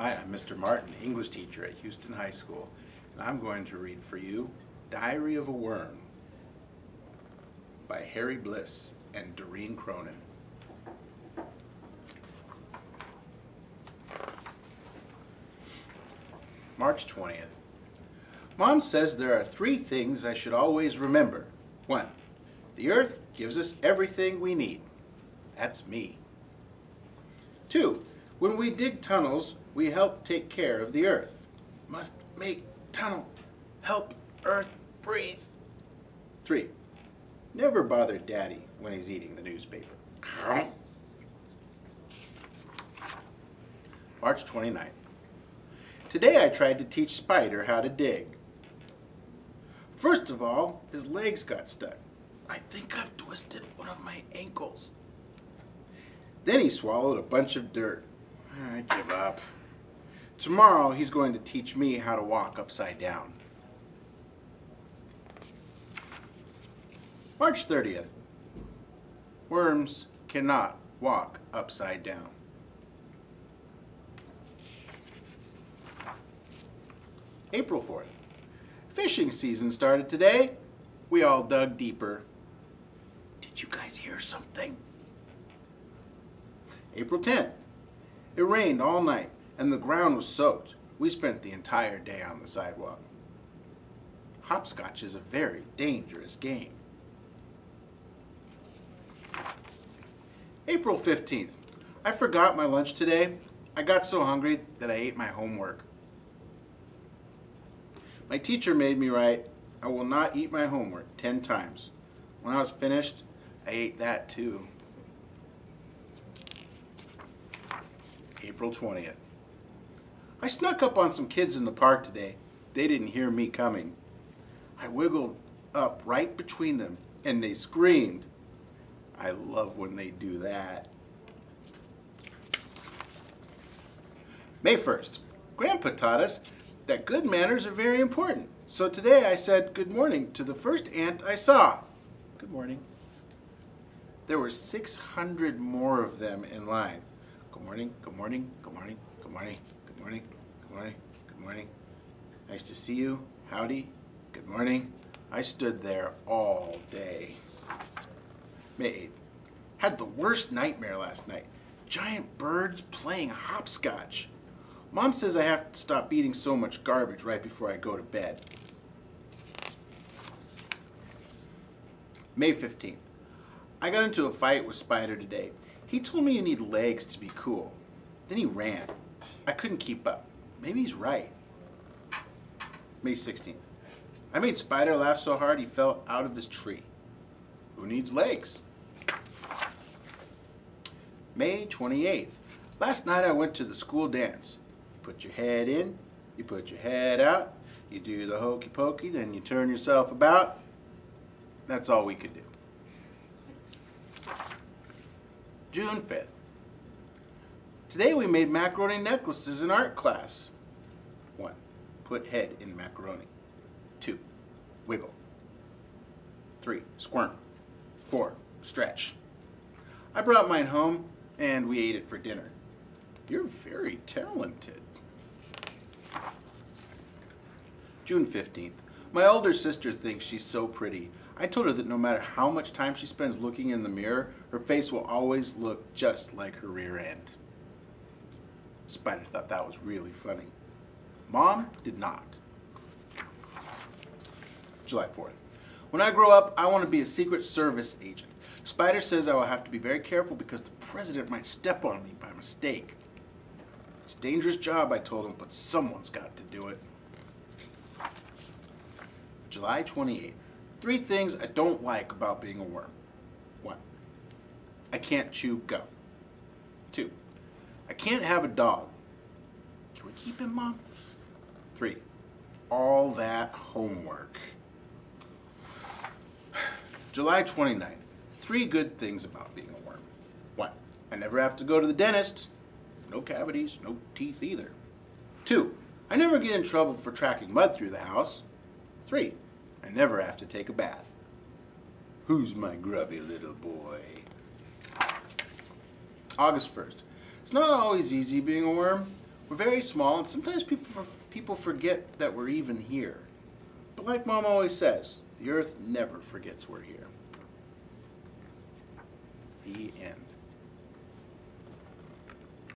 Hi, I'm Mr. Martin, English teacher at Houston High School, and I'm going to read for you Diary of a Worm by Harry Bliss and Doreen Cronin. March 20th. Mom says there are three things I should always remember. One, the earth gives us everything we need. That's me. Two, when we dig tunnels, we help take care of the earth. Must make tunnel. Help earth breathe. Three, never bother daddy when he's eating the newspaper. March 29th. Today I tried to teach Spider how to dig. First of all, his legs got stuck. I think I've twisted one of my ankles. Then he swallowed a bunch of dirt. I give up. Tomorrow he's going to teach me how to walk upside down. March 30th. Worms cannot walk upside down. April 4th. Fishing season started today. We all dug deeper. Did you guys hear something? April 10th. It rained all night and the ground was soaked. We spent the entire day on the sidewalk. Hopscotch is a very dangerous game. April 15th. I forgot my lunch today. I got so hungry that I ate my homework. My teacher made me write, I will not eat my homework 10 times. When I was finished, I ate that too. April 20th. I snuck up on some kids in the park today. They didn't hear me coming. I wiggled up right between them and they screamed. I love when they do that. May 1st. Grandpa taught us that good manners are very important. So today I said good morning to the first ant I saw. Good morning. There were 600 more of them in line. Good morning, good morning, good morning, good morning, good morning, good morning, good morning. Nice to see you. Howdy. Good morning. I stood there all day. May 8th. Had the worst nightmare last night. Giant birds playing hopscotch. Mom says I have to stop eating so much garbage right before I go to bed. May 15th. I got into a fight with Spider today. He told me you need legs to be cool. Then he ran. I couldn't keep up. Maybe he's right. May 16th. I made Spider laugh so hard he fell out of his tree. Who needs legs? May 28th. Last night I went to the school dance. You put your head in, you put your head out, you do the hokey pokey, then you turn yourself about. That's all we could do. June 5th. Today we made macaroni necklaces in art class. One, put head in macaroni. Two, wiggle. Three, squirm. Four, stretch. I brought mine home and we ate it for dinner. You're very talented. June 15th. My older sister thinks she's so pretty. I told her that no matter how much time she spends looking in the mirror, her face will always look just like her rear end. Spider thought that was really funny. Mom did not. July 4th. When I grow up, I want to be a Secret Service agent. Spider says I will have to be very careful because the president might step on me by mistake. It's a dangerous job, I told him, but someone's got to do it. July 28th. Three things I don't like about being a worm. One, I can't chew gum. Two, I can't have a dog. Can we keep him, Mom? Three, all that homework. July 29th. Three good things about being a worm. One, I never have to go to the dentist. No cavities, no teeth either. Two, I never get in trouble for tracking mud through the house. Three, I never have to take a bath. Who's my grubby little boy? August 1st. It's not always easy being a worm. We're very small, and sometimes people, people forget that we're even here. But like Mom always says, the earth never forgets we're here. The end.